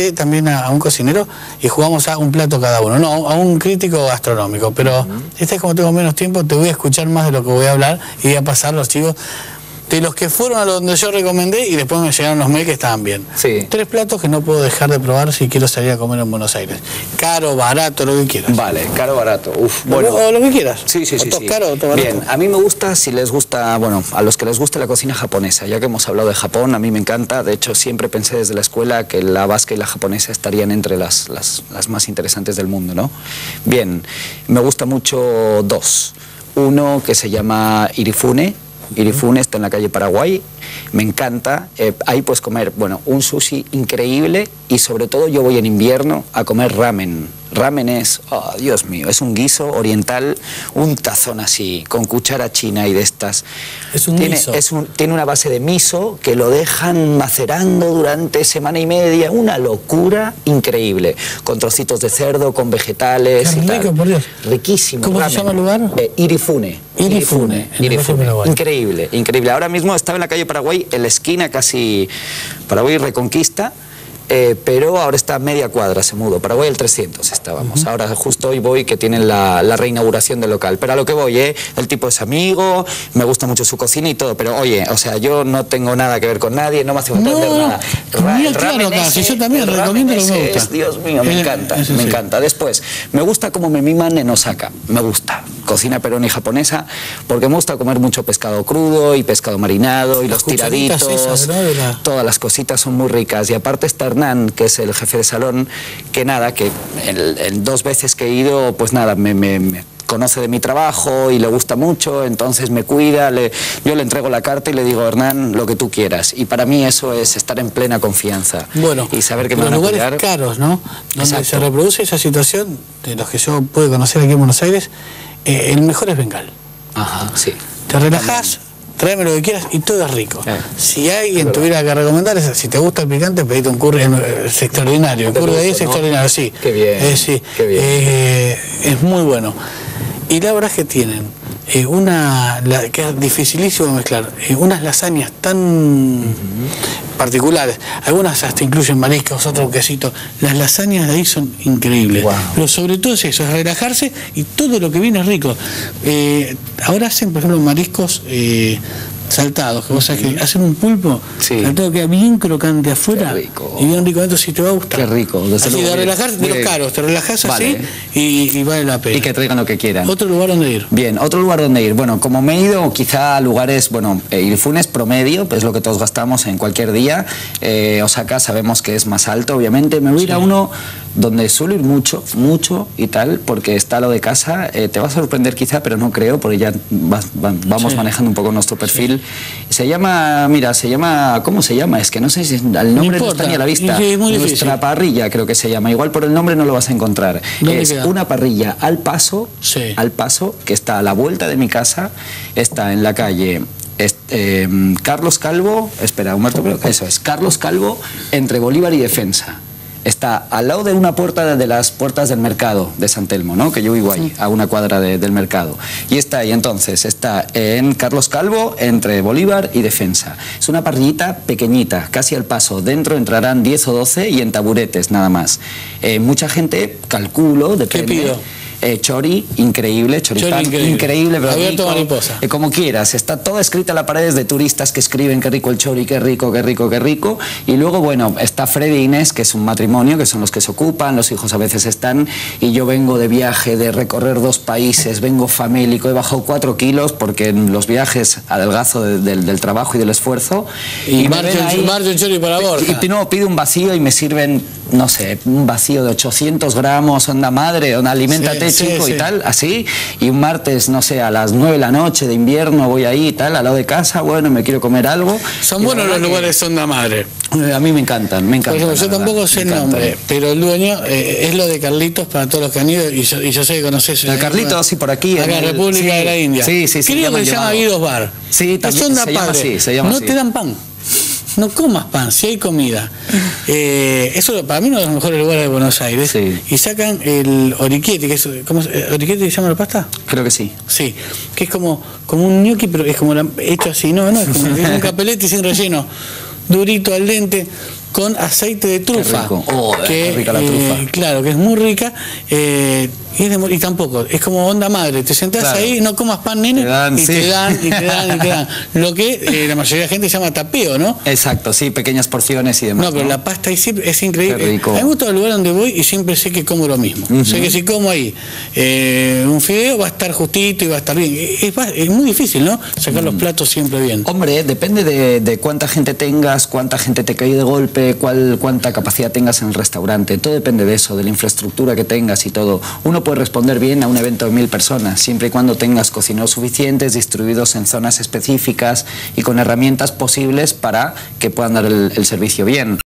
invité también a, a un cocinero y jugamos a un plato cada uno, no, a un crítico gastronómico, pero esta es como tengo menos tiempo, te voy a escuchar más de lo que voy a hablar y voy a pasar los chicos de los que fueron a donde yo recomendé y después me llegaron los mails que estaban bien. Sí. Tres platos que no puedo dejar de probar si quiero salir a comer en Buenos Aires. Caro, barato, lo que quieras. Vale, caro, barato. Uf, O lo- o lo que quieras. Sí, sí, O sí. sí. caro o todo barato. Bien, a mí me gusta, si les gusta, bueno, a los que les gusta la cocina japonesa, ya que hemos hablado de Japón, a mí me encanta. De hecho, siempre pensé desde la escuela que la vasca y la japonesa estarían entre las, las, las más interesantes del mundo, ¿no? Bien, me gusta mucho dos. Uno que se llama Irifune. Irifune está en la calle Paraguay, me encanta. Eh, ahí puedes comer, bueno, un sushi increíble y sobre todo yo voy en invierno a comer ramen. Ramen es, oh, Dios mío, es un guiso oriental, un tazón así, con cuchara china y de estas. Es un tiene, miso. es un- tiene una base de miso que lo dejan macerando durante semana y media, una locura increíble, con trocitos de cerdo, con vegetales. Qué y tal. por Dios. Riquísimo. ¿Cómo se llama el lugar? Eh, Irifune. Irifune, Irifune. Paraguay. Increíble, increíble. Ahora mismo estaba en la calle Paraguay, en la esquina casi Paraguay Reconquista. Eh, pero ahora está a media cuadra, se mudó. Paraguay el 300 estábamos. Ahora justo hoy voy que tienen la, la reinauguración del local. Pero a lo que voy, ¿eh? el tipo es amigo, me gusta mucho su cocina y todo. Pero oye, o sea, yo no tengo nada que ver con nadie, no me hace falta No, nada. muy el claro ramen ese- yo también el recomiendo lo que gusta. Dios mío, me Eh, encanta, me sí. encanta. Después, me gusta cómo me miman en Osaka, me gusta. Cocina peruana y japonesa, porque me gusta comer mucho pescado crudo y pescado marinado y Las los tiraditos. esas, ¿no? La- Todas las cositas son muy ricas. Y aparte está Hernán, que es el jefe de salón, que nada, que en, en dos veces que he ido, pues nada, me, me- me conoce de mi trabajo y le gusta mucho, entonces me cuida, le- yo le entrego la carta y le digo, Hernán, lo que tú quieras. Y para mí eso es estar en plena confianza. Bueno, y saber que me van a lugares cuidar. caros, ¿no? Donde Exacto. se reproduce esa situación, de los que yo pude conocer aquí en Buenos Aires, eh, el mejor es Bengal. Ajá, sí. Te relajás, tráeme lo que quieras y todo es rico. Eh. Si alguien tuviera que recomendar, es- si te gusta el picante, pedite un curry, eh, es extraordinario. El curry de ahí es extraordinario, sí. Qué bien, Eh, sí. qué bien. Eh, es muy bueno. Y la verdad es que tienen eh, una, la- que es dificilísimo mezclar, eh, unas lasañas tan particulares, algunas hasta incluyen mariscos, otros quesitos. Las lasañas de ahí son increíbles. Wow. Pero sobre todo es eso, es relajarse y todo lo que viene es rico. Eh, ahora hacen, por ejemplo, mariscos eh, saltados, que vos sabés que hacen un pulpo, Sí. saltado queda bien crocante afuera Qué rico. y bien rico adentro, si te va a gustar. Qué rico, Así de bien. relajarse, de los caros, te relajás Vale. así y, y vale la pena. Y que traigan lo que quieran. Otro lugar donde ir. Bien, otro lugar donde ir. Bueno, como me he ido quizá a lugares, bueno, eh, Irifune es promedio, es lo que todos gastamos en cualquier día. Eh, Osaka sabemos que es más alto, obviamente. Me voy a ir a uno donde suelo ir mucho, mucho y tal, porque está lo de casa. Eh, te va a sorprender quizá, pero no creo, porque ya va- vamos Sí. manejando un poco nuestro perfil. Se llama, mira, se llama, ¿cómo se llama? Es que no sé si el nombre no, está ni a la vista. Sí, Nuestra parrilla creo que se llama. Igual por el nombre no lo vas a encontrar. ¿Dónde Es queda? una parrilla al paso al paso, que está a la vuelta de mi casa, está en la calle eh, Carlos Calvo, espera, Humberto, creo que eso es, Carlos Calvo, entre Bolívar y Defensa. Está al lado de una puerta de las puertas del mercado de San Telmo, ¿no? Que yo vivo ahí, a una cuadra de- del mercado. Y está ahí, entonces, está en Carlos Calvo, entre Bolívar y Defensa. Es una parrillita pequeñita, casi al paso. Dentro entrarán 10 o 12 y en taburetes, nada más. Eh, mucha gente, calculo, depende. pido? Eh, chori, increíble, choripán, Chori increíble. increíble, pero Abierto rico. mariposa. Eh, como quieras, está toda escrita en las paredes de turistas que escriben qué rico el chori, qué rico, qué rico, qué rico. Y luego, bueno, está Freddy e Inés, que es un matrimonio, que son los que se ocupan, los hijos a veces están, y yo vengo de viaje, de recorrer dos países, vengo famélico, he bajado cuatro kilos porque en los viajes adelgazo de- del, del trabajo y del esfuerzo. Y ahí- marcha un chori para Borja. y no, pido un vacío y me sirven, no sé, un vacío de 800 gramos, onda madre, onda aliméntate, Sí, sí, chico, sí. y tal, así. Y un martes, no sé, a las 9 de la noche de invierno voy ahí y tal, al lado de casa, bueno, me quiero comer algo. Son Y buenos los lugares son de madre. que, eh, A mí me encantan, me Por encantan. ejemplo, yo tampoco sé el nombre, pero el dueño eh, es lo de Carlitos para todos los que han ido y yo, y yo sé que conoces. El Carlitos, sí, por aquí, Acá en el- República sí, de la India. sí, sí, sí, Creo que se llama. Guidos Bar. Sí, Es también onda se llama padre. así, se llama no así. te dan pan. No comas pan, si hay comida. Eh, eso para mí uno de los mejores lugares de Buenos Aires. Sí. Y sacan el oriquete, que es, ¿cómo se- eh, ¿oriquete se llama la pasta? Creo que sí. Sí, que es como, como un gnocchi, pero es como la- hecho así, no, no, es como es un capelete sin relleno, durito al dente, con aceite de trufa. rico. Oh, que, qué rica la eh, trufa. claro, que es muy rica. eh, y, es de y tampoco, es como onda madre, te sentás Claro. ahí, no comas pan nene, Te dan, y sí. te dan, y te dan, y te dan. Lo que eh, la mayoría de la gente llama tapeo, ¿no? Exacto, sí, pequeñas porciones y demás. No, pero la pasta ahí siempre es increíble. Qué rico. A mí me gusta el lugar donde voy y siempre sé que como lo mismo. Sé que si como ahí eh, un fideo va a estar justito y va a estar bien. Es, es muy difícil, ¿no? Sacar los platos siempre bien. Hombre, depende de, de cuánta gente tengas, cuánta gente te cae de golpe, cuál, cuánta capacidad tengas en el restaurante. Todo depende de eso, de la infraestructura que tengas y todo. Uno puede responder bien a un evento de mil personas, siempre y cuando tengas cocineros suficientes, distribuidos en zonas específicas y con herramientas posibles para que puedan dar el- el servicio bien.